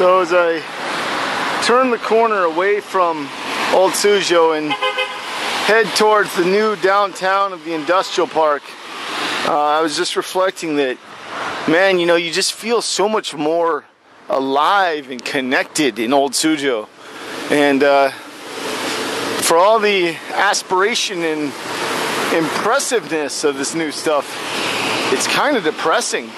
So as I turn the corner away from Old Suzhou and head towards the new downtown of the industrial park, uh, I was just reflecting that, man, you know, you just feel so much more alive and connected in Old Suzhou. And uh, for all the aspiration and impressiveness of this new stuff, it's kind of depressing.